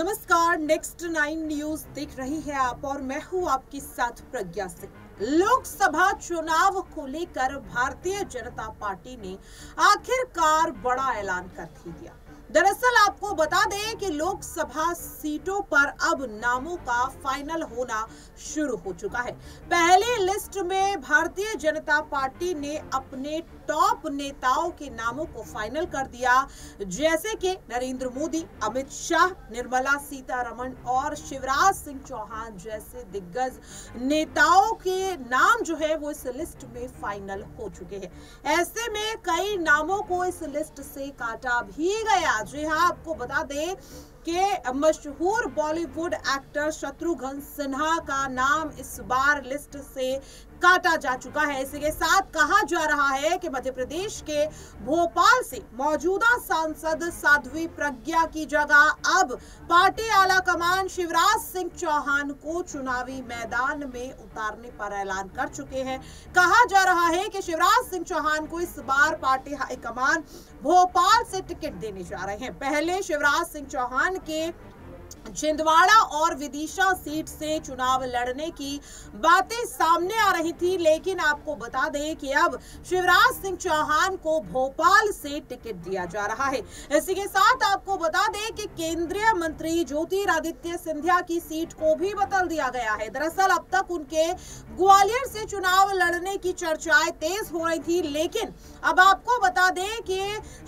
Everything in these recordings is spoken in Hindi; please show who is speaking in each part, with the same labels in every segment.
Speaker 1: नमस्कार नेक्स्ट नाइन न्यूज़ देख रही है आप और मैं हूँ आपके साथ प्रज्ञा सिंह। लोकसभा चुनाव को लेकर भारतीय जनता पार्टी ने आखिरकार बड़ा ऐलान कर दिया। दरअसल आपको बता दें कि लोकसभा सीटों पर अब नामों का फाइनल होना शुरू हो चुका है। पहली लिस्ट में भारतीय जनता पार्टी ने अपने टॉप नेताओं के नामों को फाइनल कर दिया, जैसे कि नरेंद्र मोदी, अमित शाह, निर्मला सीतारमण और शिवराज सिंह चौहान जैसे दिग्गज नेताओं के नाम जो है वो इस लिस्ट में फाइनल हो चुके हैं। ऐसे में कई नामों को इस लिस्ट से काटा भी गया जी हाँ। आपको बता दें के मशहूर बॉलीवुड एक्टर शत्रुघ्न सिन्हा का नाम इस बार लिस्ट से काटा जा चुका है। इसी के साथ कहा जा रहा है कि मध्य प्रदेश के भोपाल से मौजूदा सांसद साध्वी प्रज्ञा की जगह अब पार्टी आला कमान शिवराज सिंह चौहान को चुनावी मैदान में उतारने पर ऐलान कर चुके हैं। कहा जा रहा है कि शिवराज सिंह चौहान को इस बार पार्टी हाईकमान भोपाल से टिकट देने जा रहे हैं। पहले शिवराज सिंह चौहान के छिंदवाड़ा और विदिशा सीट से चुनाव लड़ने की बातें सामने आ रही थी, लेकिन आपको बता दें कि अब शिवराज सिंह चौहान को भोपाल से टिकट दिया जा रहा है। इसी के साथ आपको बता दें कि केंद्रीय मंत्री ज्योतिरादित्य सिंधिया की सीट को भी बदल दिया गया है। दरअसल अब तक उनके ग्वालियर से चुनाव लड़ने की चर्चाएँ तेज हो रही थी, लेकिन अब आपको बता दें कि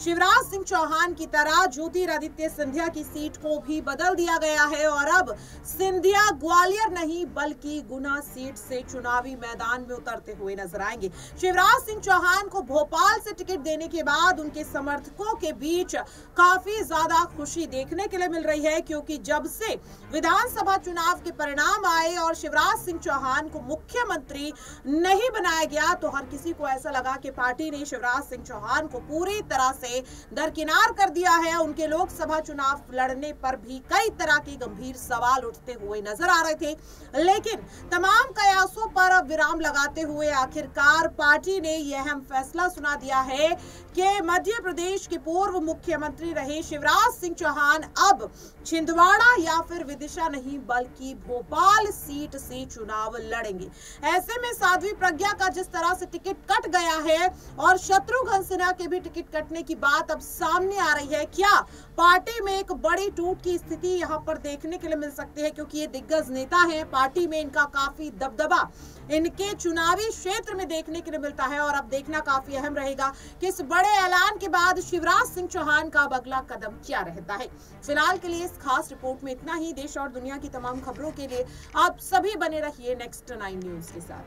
Speaker 1: शिवराज सिंह चौहान की तरह ज्योतिरादित्य सिंधिया की सीट को भी बदल दिया गया है और अब सिंधिया ग्वालियर नहीं, बल्कि गुना सीट से चुनावी मैदान में उतरते हुए नज़र आएँगे। शिवराज सिंह चौहान को भोपाल से टिकट देने के बाद उनके समर्थकों के बीच काफ़ी ज़्यादा खुशी देखने के लिए मिल रही है, क्योंकि जब से विधानसभा चुनाव के परिणाम आए और शिवराज सिंह चौहान को मुख्यमंत्री नहीं बनाया गया तो हर किसी को ऐसा लगा कि पार्टी ने शिवराज सिंह चौहान को पूरी तरह से दरकिनार कर दिया है। उनके लोकसभा चुनाव लड़ने पर भी कई तरह के गंभीर सवाल उठते हुए नज़र आ रहे थे। लेकिन तमाम कयासों पर विराम लगाते हुए आखिरकार पार्टी ने यह अहम फैसला सुना दिया है कि मध्य प्रदेश के पूर्व मुख्यमंत्री रहे शिवराज सिंह चौहान अब छिंदवाड़ा या फिर विदिशा नहीं, बल्कि भोपाल सीट से चुनाव लड़ेंगे। ऐसे में साध्वी प्रज्ञा का जिस तरह से टिकट कट गया है और शत्रुघ्न सिन्हा के भी टिकट कटने की बात अब सामने आ रही है, क्या पार्टी में एक बड़ी टूट की स्थिति यहाँ पर देखने के लिए मिल सकती है, क्योंकि ये दिग्गज नेता है। पार्टी में इनका काफ़ी दबदबा इनके चुनावी क्षेत्र में देखने के लिए मिलता है, और अब देखना काफ़ी अहम रहेगा कि इस बड़े ऐलान के बाद शिवराज सिंह चौहान का अब अगला कदम क्या रहता है। फ़िलहाल के लिए इस खास रिपोर्ट में इतना ही। देश और दुनिया की तमाम खबरों के लिए आप सभी बने रहिए नेक्स्ट नाइन न्यूज़ के साथ।